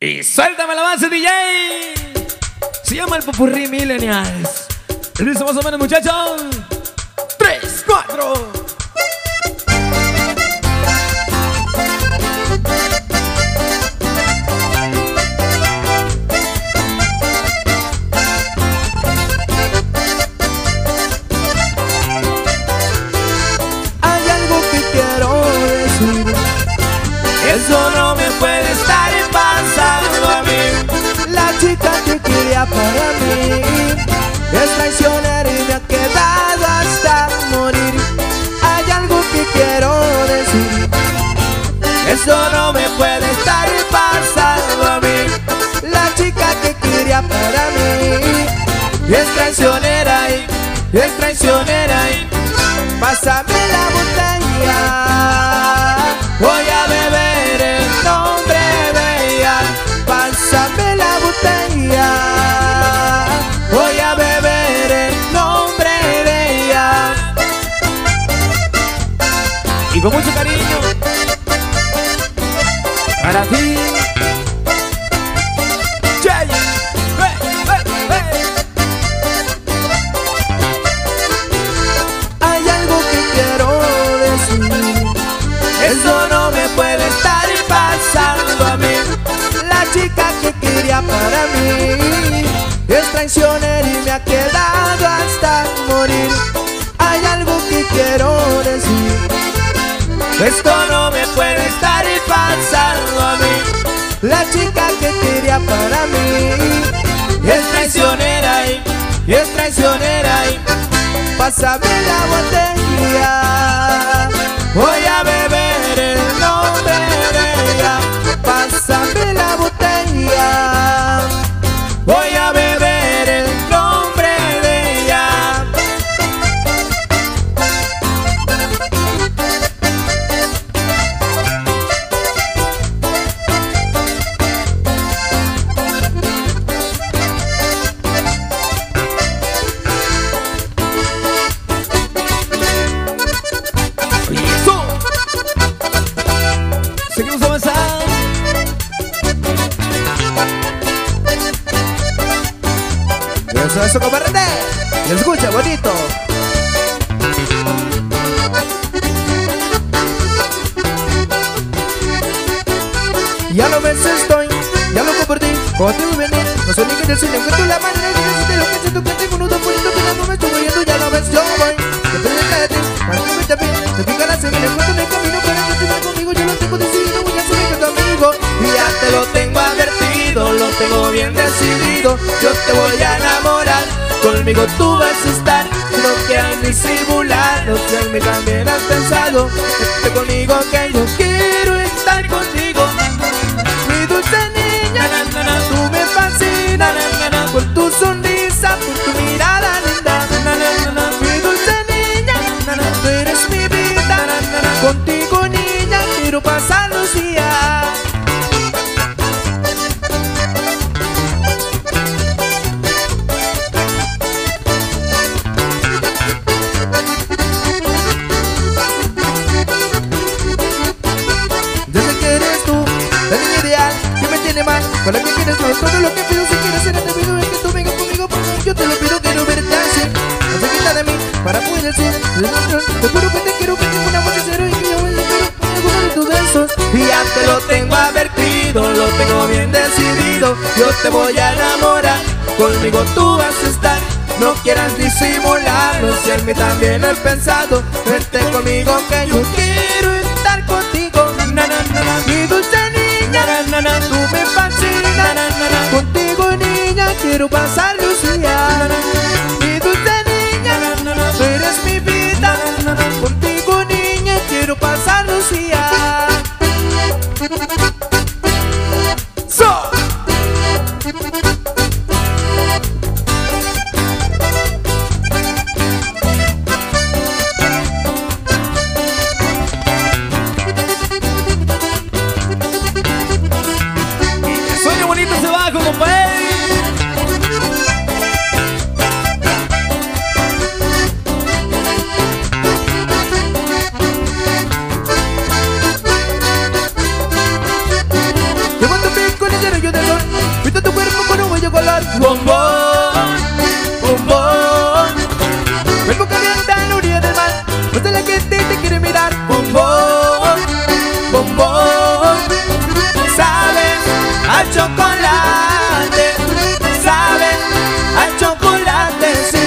Y suéltame la base, DJ. Se llama el Popurrí Millennials. ¿Listo más o menos, muchachos? Tres, cuatro. Hay algo que quiero decir. Eso no me puede estar chica que quería para mí es traicionera y me ha quedado hasta morir. Hay algo que quiero decir. Eso no me puede estar pasando a mí. La chica que quería para mí es traicionera y es traicionera y Pásame la botella. voy a con mucho cariño. Para ti. Hay algo que quiero decir. Eso no me puede estar pasando a mí. La chica que quería para mí es traicionera y me ha quedado hasta morir. Esto no me puede estar pasando a mí. La chica que quería para mí Es traicionera y, y es traicionera y Pásame la botella. Eso, compadre. Se escucha bonito. Ya lo ves, estoy, ya lo compartí Contigo y venir, no soy ni que decir Encuentro la manera de lo que siento que tengo Nudo bonito que no me estoy muriendo Ya lo ves, yo voy, te estoy de ti Para que me tape, te pica la semilla Encuentro el camino para que estés conmigo Yo lo tengo decidido, voy a ser tu amigo Y ya te lo tengo advertido, lo tengo bien decidido. Yo te voy a enamorar, conmigo tú vas a estar. No quieras disimular, no sé, me también has pensado. Vete conmigo que yo quiero estar contigo. Mi dulce niña, tú me fascinas na, na, na, Por tu sonrisa, por la que quieres todo, todo lo que pido si quieres ser atrevido Es que tú vengas conmigo, por favor, yo te lo pido, quiero verte así No se quita de mí, para poder decir Te juro que te quiero, que tengo un amor sincero Y que yo voy a alguno de tus besos Y ya te lo tengo advertido, lo tengo bien decidido. Yo te voy a enamorar, conmigo tú vas a estar. No quieras disimularlo, si en mí también lo he pensado. Vete conmigo que yo quiero niña, quiero pasar los chocolate, sabe a chocolate, sí.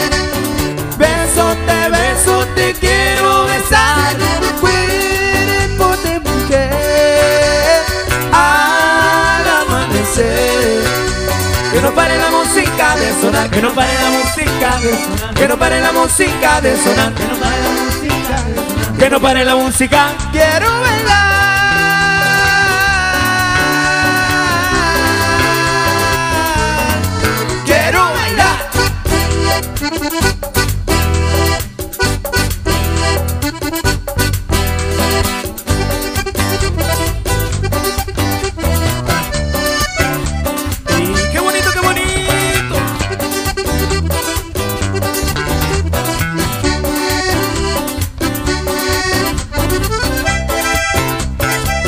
Beso te beso, te quiero besar. Cuerpo de mujer Al amanecer. Que no pare la música de sonar, que no pare la música de que no pare la música de sonar, que no pare la música que no pare la música. Quiero bailar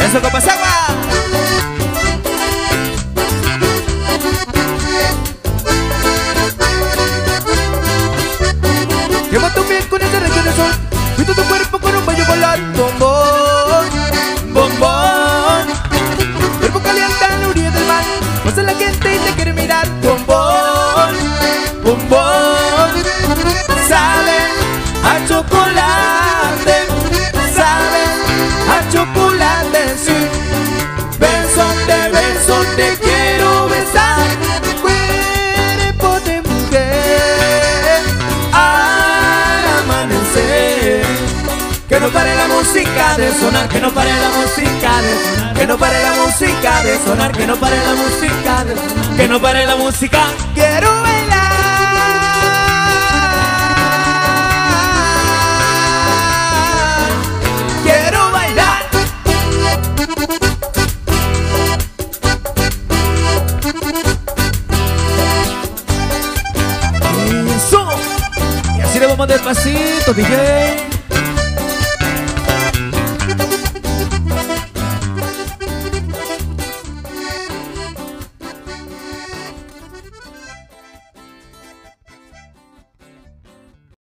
Eso copas agua. Quema tu piel con ese rayo de sol. Pinto tu cuerpo con un baño volar Que no pare la música de sonar, que no pare la música de sonar, que no pare la música de sonar, que no pare la música de sonar, que no pare la música. Quiero bailar Quiero bailar. Y así le vamos despacito, DJ.